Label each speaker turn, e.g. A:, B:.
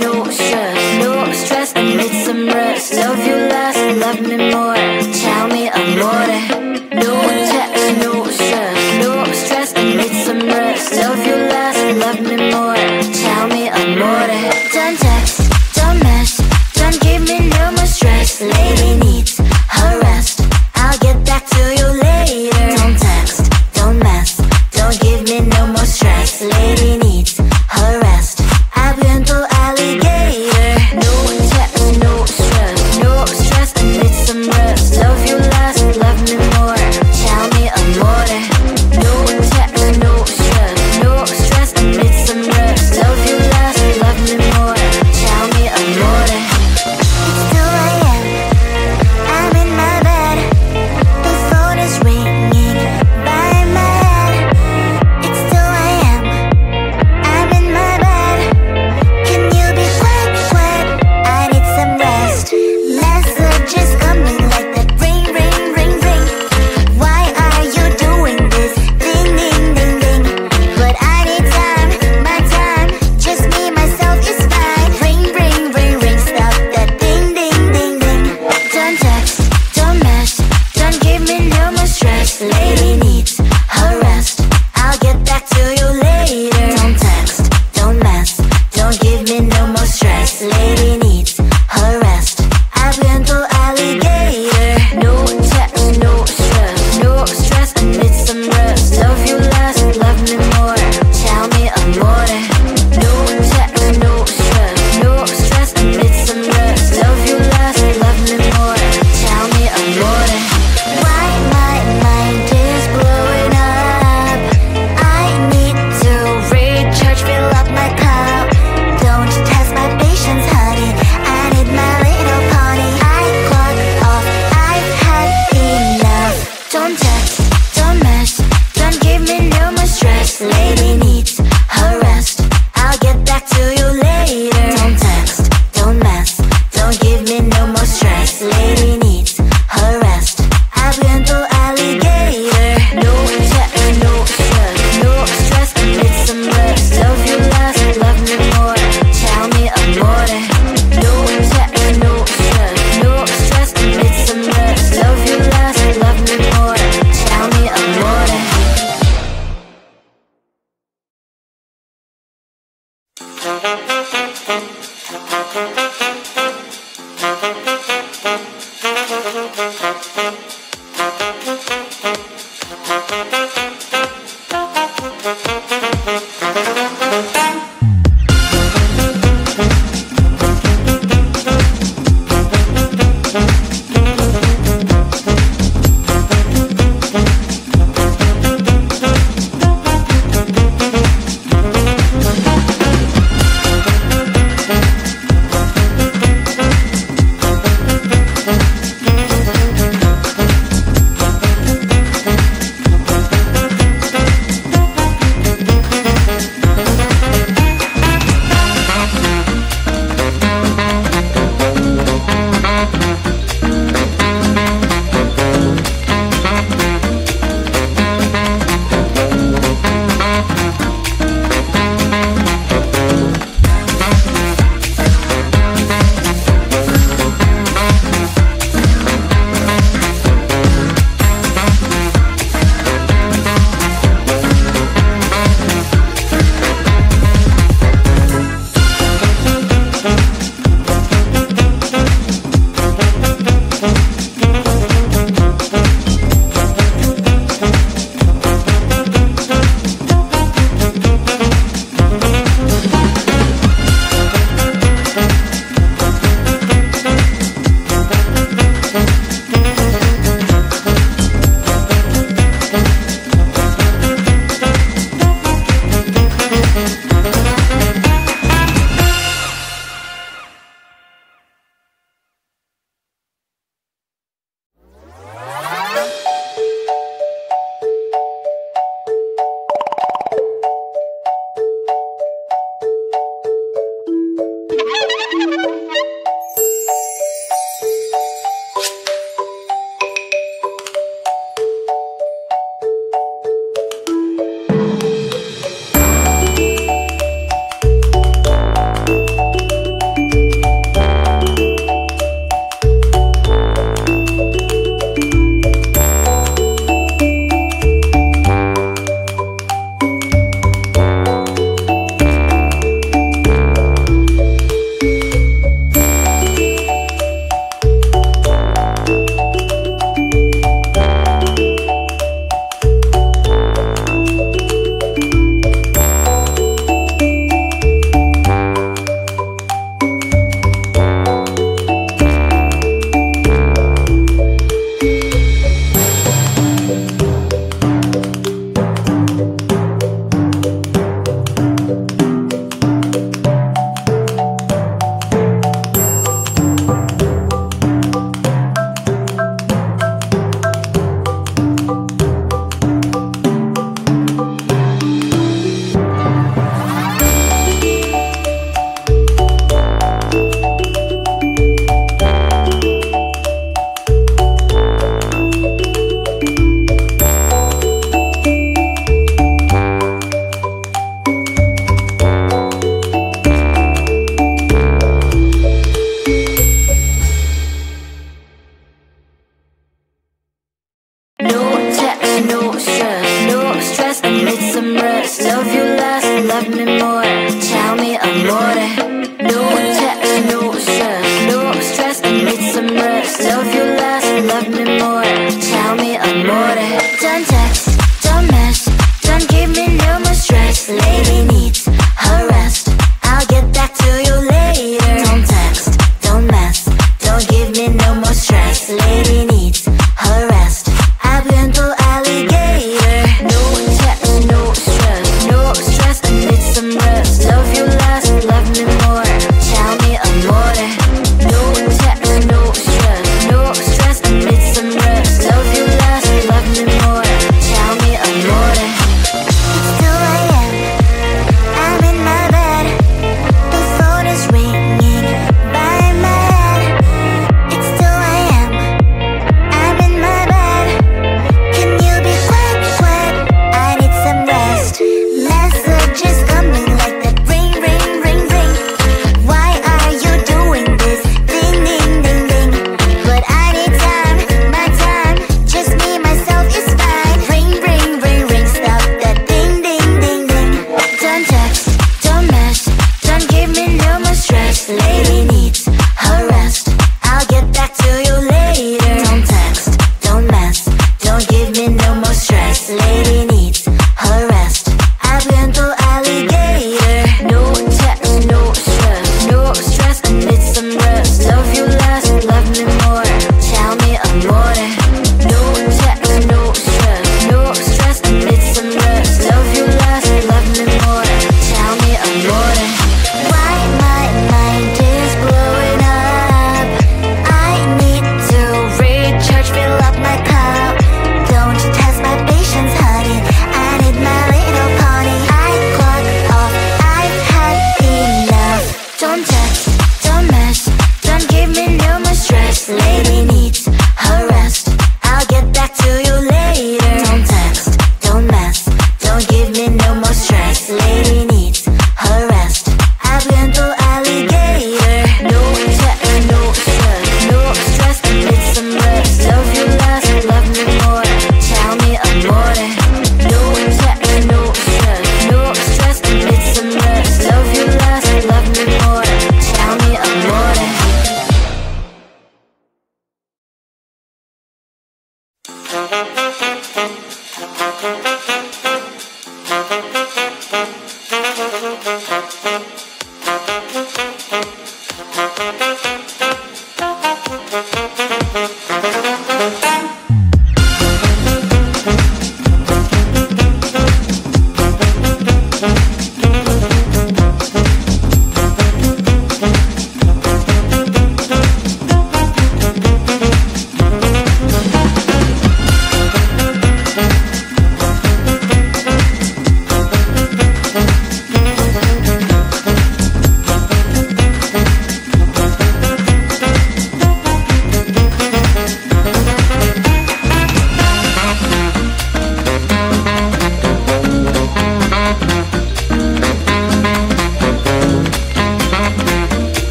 A: No ocean